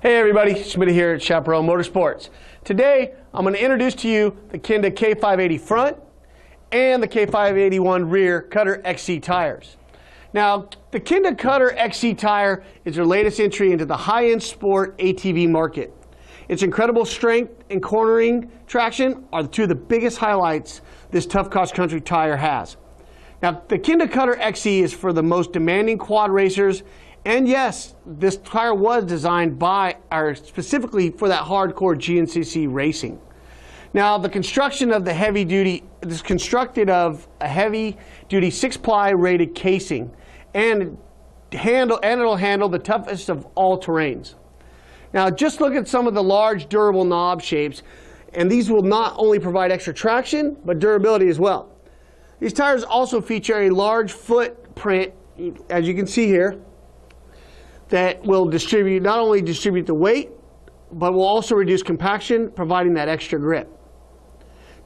Hey everybody, Schmidt here at Chaparral Motorsports. Today, I'm going to introduce to you the Kenda K580 front and the K581 rear Kutter XC tires. Now, the Kenda Kutter XC tire is their latest entry into the high-end sport ATV market. Its incredible strength and cornering traction are two of the biggest highlights this tough cross-country tire has. Now, the Kenda Kutter XC is for the most demanding quad racers and yes, this tire was designed by, or specifically for that hardcore GNCC racing. Now, the construction of the heavy duty is constructed of a heavy duty six ply rated casing and handle and it'll handle the toughest of all terrains. Now, just look at some of the large durable knob shapes, and these will not only provide extra traction, but durability as well. These tires also feature a large footprint, as you can see here, that will distribute, not only distribute the weight, but will also reduce compaction, providing that extra grip.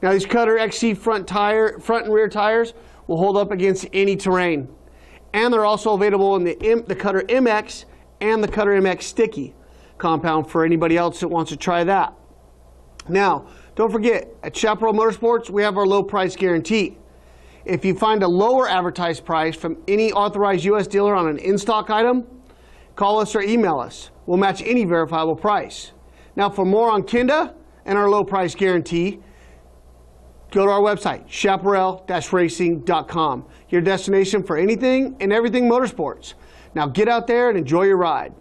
Now these Kutter XC front tire, front and rear tires will hold up against any terrain. And they're also available in the, M, the Kutter MX and the Kutter MX Sticky compound for anybody else that wants to try that. Now, don't forget, at Chaparral Motorsports, we have our low price guarantee. If you find a lower advertised price from any authorized U.S. dealer on an in-stock item, Call us or email us. We'll match any verifiable price. Now, for more on Kenda and our low price guarantee, go to our website, chaparral-racing.com, your destination for anything and everything motorsports. Now, get out there and enjoy your ride.